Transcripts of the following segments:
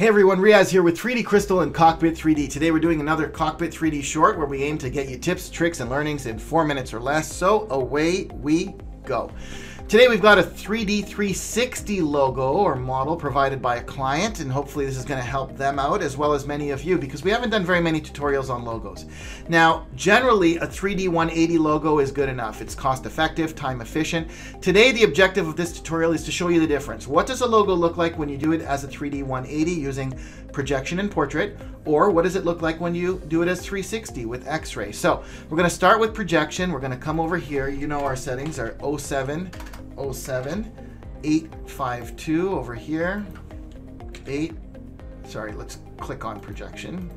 Hey everyone, Riyaz here with 3D Crystal and Cockpit 3D. Today we're doing another Cockpit 3D short where we aim to get you tips, tricks, and learnings in four minutes or less. So away we go. Today we've got a 3D 360 logo or model provided by a client and hopefully this is going to help them out as well as many of you because we haven't done very many tutorials on logos. Now generally a 3D 180 logo is good enough. It's cost effective, time efficient. Today the objective of this tutorial is to show you the difference. What does a logo look like when you do it as a 3D 180 using projection and portrait or what does it look like when you do it as 360 with x-ray? So we're going to start with projection. We're going to come over here. You know our settings are 07 07 852 over here. 8, sorry, let's click on projection.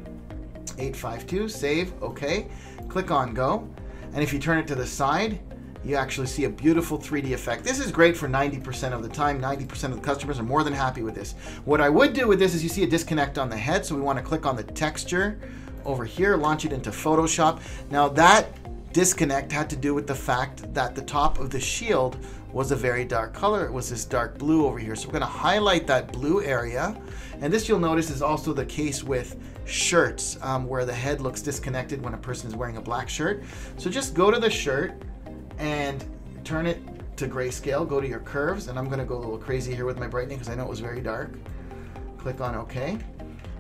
852, save, okay. Click on go. And if you turn it to the side, you actually see a beautiful 3D effect. This is great for 90% of the time. 90% of the customers are more than happy with this. What I would do with this is you see a disconnect on the head, so we want to click on the texture over here, launch it into Photoshop. Now that disconnect had to do with the fact that the top of the shield was a very dark color. It was this dark blue over here. So we're gonna highlight that blue area. And this you'll notice is also the case with shirts um, where the head looks disconnected when a person is wearing a black shirt. So just go to the shirt and turn it to grayscale. Go to your curves and I'm gonna go a little crazy here with my brightening because I know it was very dark. Click on OK.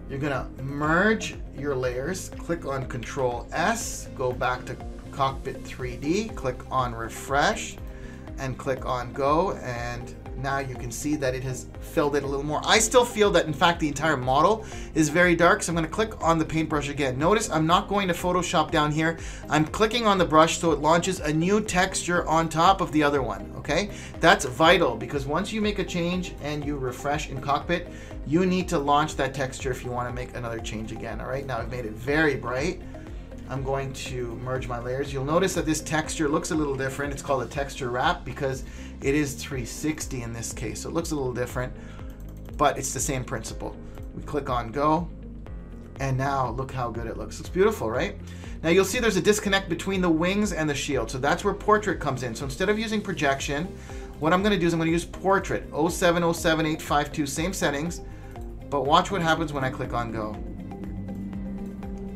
You're gonna merge your layers. Click on Control S, go back to Cockpit 3D, click on refresh and click on go and now you can see that it has filled it a little more. I still feel that in fact the entire model is very dark so I'm going to click on the paintbrush again. Notice I'm not going to Photoshop down here. I'm clicking on the brush so it launches a new texture on top of the other one. Okay, That's vital because once you make a change and you refresh in Cockpit you need to launch that texture if you want to make another change again. Alright, now I've made it very bright. I'm going to merge my layers. You'll notice that this texture looks a little different. It's called a texture wrap because it is 360 in this case. So it looks a little different, but it's the same principle. We click on go, and now look how good it looks. It's beautiful, right? Now you'll see there's a disconnect between the wings and the shield. So that's where portrait comes in. So instead of using projection, what I'm gonna do is I'm gonna use portrait, 0707852, same settings, but watch what happens when I click on go.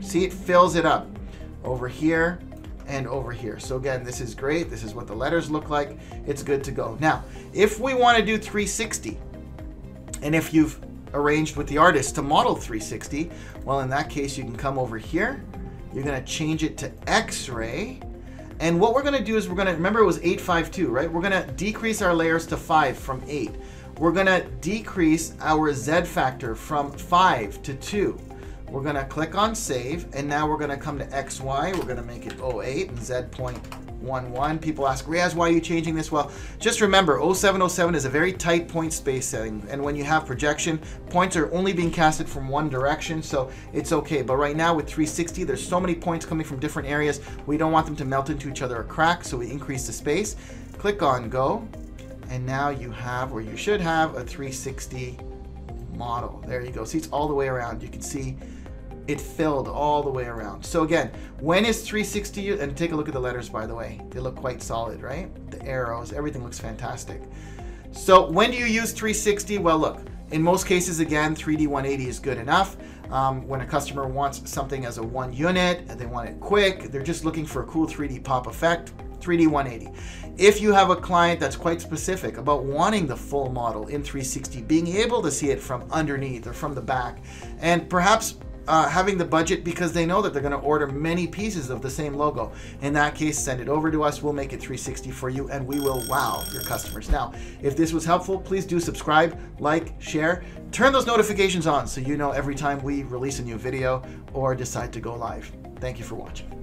See, it fills it up over here and over here. So again, this is great. This is what the letters look like. It's good to go. Now, if we want to do 360, and if you've arranged with the artist to model 360, well, in that case, you can come over here. You're going to change it to X-ray. And what we're going to do is we're going to, remember it was 852, right? We're going to decrease our layers to 5 from 8. We're going to decrease our Z factor from 5 to 2. We're gonna click on save, and now we're gonna come to XY. We're gonna make it 08 and Z.11. People ask, Riyaz, why are you changing this? Well, just remember, 0707 is a very tight point space setting, and when you have projection, points are only being casted from one direction, so it's okay. But right now with 360, there's so many points coming from different areas, we don't want them to melt into each other or crack, so we increase the space. Click on go, and now you have, or you should have, a 360 model. There you go. See, it's all the way around. You can see it filled all the way around. So again, when is 360, and take a look at the letters by the way, they look quite solid, right? The arrows, everything looks fantastic. So when do you use 360? Well, look, in most cases, again, 3D 180 is good enough. Um, when a customer wants something as a one unit, they want it quick, they're just looking for a cool 3D pop effect, 3D 180. If you have a client that's quite specific about wanting the full model in 360, being able to see it from underneath or from the back, and perhaps uh, having the budget because they know that they're going to order many pieces of the same logo. In that case, send it over to us. We'll make it 360 for you and we will wow your customers. Now, if this was helpful, please do subscribe, like, share, turn those notifications on so you know every time we release a new video or decide to go live. Thank you for watching.